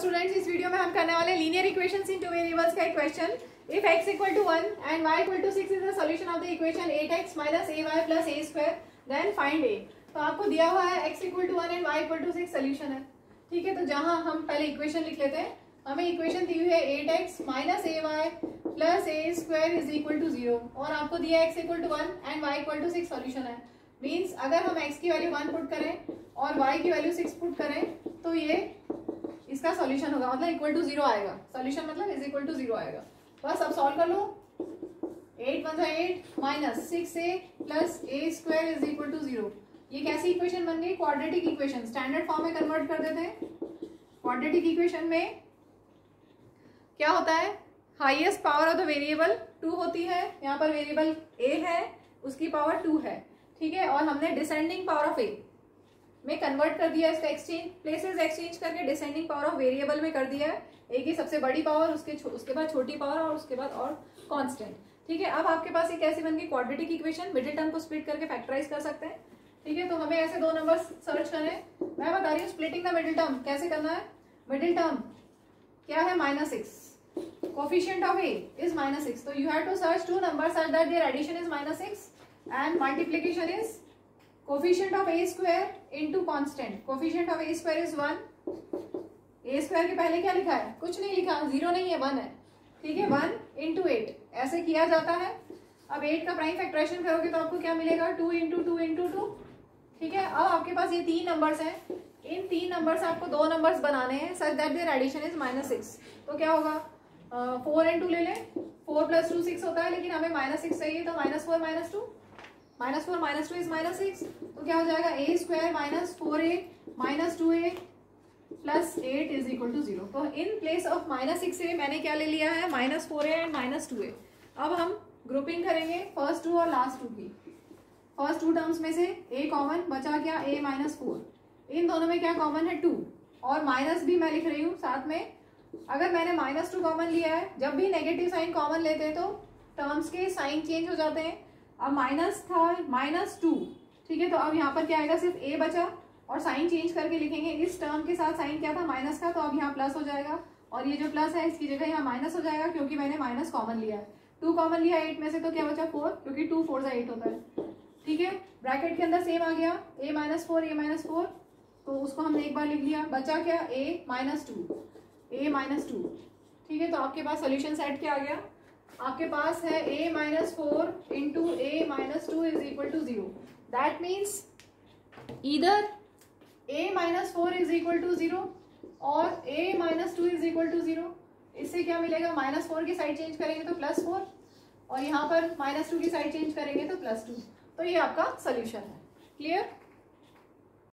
Students इस video में हम करने वाले linear equations in two variables का question if x equal to one and y equal to six is the solution of the equation 8x minus a y plus a square then find a. तो आपको दिया हुआ है x equal to one and y equal to six solution है। ठीक है तो जहाँ हम पहले इक्वेशन लिख लेते हैं, हमें इक्वेशन दी हुई है eight x minus a y plus a square is equal to zero और आपको दिया x equal to one and y equal to six solution है। मीन्स अगर हम एक्स की वैल्यू वन पुट करें और वाई की वैल्यू सिक्स पुट करें तो ये इसका सॉल्यूशन होगा मतलब इक्वल टू ज़ीरो आएगा। सॉल्यूशन मतलब इज़ इक्वल टू ज़ीरो आएगा। बस अब सॉल्व कर लो। Eight one eight minus six a plus a square is equal to zero ये कैसी इक्वेशन बन गई? क्वाड्रेटिक इक्वेशन स्टैंडर्ड फॉर्म में कन्वर्ट कर देते हैं। क्वाड्रेटिक इक्वेशन में क्या होता है? Highest power of the variable two होती है। यहाँ पर वेरिएबल ए है, उसकी पावर टू है। ठीक है? और हमने डिसेंडिंग पावर ऑफ़ ए में कन्वर्ट कर दिया इसका एक्सचेंज प्लेसेस एक्सचेंज करके डिसेंडिंग पावर ऑफ़ वेरिएबल में कर दिया है। ए की सबसे बड़ी पावर उसके उसके बाद छोटी पावर और उसके बाद और कांस्टेंट ठीक है, अब आपके पास ये कैसे बन गई क्वाड्रेटिक इक्वेशन मिडिल टर्म को स्प्लिट करके फैक्टराइज कर सकते हैं। ठीक है तो हमें ऐसे दो नंबर सर्च करें मैं बता रही हूँ स्प्लिटिंग द मिडिल टर्म कैसे करना है? मिडिल टर्म क्या है? Minus six coefficient of a is minus 6 so you have to search two numbers such that their addition is minus 6 and multiplication is coefficient of a square into constant. Coefficient of a square is 1 a square के पहले क्या लिखा है? कुछ नहीं लिखा। Zero नहीं है वन है। ठीक है? वन इंटू एट ऐसे किया जाता है। अब एट का प्राइम फैक्टराइजेशन करोगे तो आपको क्या मिलेगा? Two into two into two ठीक है? अब आपके पास ये तीन नंबर्स हैं। इन तीन नंबर आपको दो नंबर्स बनाने हैं such that their addition is minus six तो क्या होगा? फोर एंड टू ले लें। फोर प्लस टू सिक्स होता है, लेकिन हमें माइनस सिक्स चाहिए तो minus four minus two minus four, minus two is minus six तो क्या हो जाएगा? A square minus four a minus two a plus eight is equal to zero तो in place of minus six a मैंने क्या ले लिया है? Minus four a and minus two a अब हम ग्रुपिंग करेंगे फ़र्स्ट टू और लास्ट टू की। फ़र्स्ट टू टर्म्स में से ए कॉमन बचा क्या? ए माइनस फोर इन दोनों में क्या कॉमन है? टू और माइनस भी मैं लिख रही हूँ साथ में। अगर मैंने माइनस टू कॉमन लिया है, जब भी नेगेटिव साइन कॉमन लेते हैं तो टर्म्स के साइन चेंज हो जाते हैं। अब माइनस था माइनस टू ठीक है? तो अब यहाँ पर क्या आएगा? सिर्फ़ ए बचा और साइन चेंज करके लिखेंगे। इस टर्म के साथ साइन क्या था? माइनस का तो अब यहाँ प्लस हो जाएगा। और ये जो प्लस है, इसकी जगह यहाँ माइनस हो जाएगा, क्योंकि मैंने माइनस कॉमन लिया है। टू कॉमन लिया एट में से तो क्या बचा? फोर क्योंकि टू फोर से एट होता है। ठीक है? ब्रैकेट के अंदर सेम आ गया। A minus four a minus four तो उसको हमने एक बार लिख लिया। बचा क्या? A minus two a minus two ठीक है? तो आपके पास सोल्यूशन सेट क्या आ गया? आपके पास है a minus four into a minus two is equal to zero that means इधर a minus four is equal to zero और a minus two is equal to zero इससे क्या मिलेगा? माइनस फोर की साइड चेंज करेंगे तो plus four और यहाँ पर माइनस टू की साइड चेंज करेंगे तो प्लस टू तो ये आपका सोल्यूशन है. क्लियर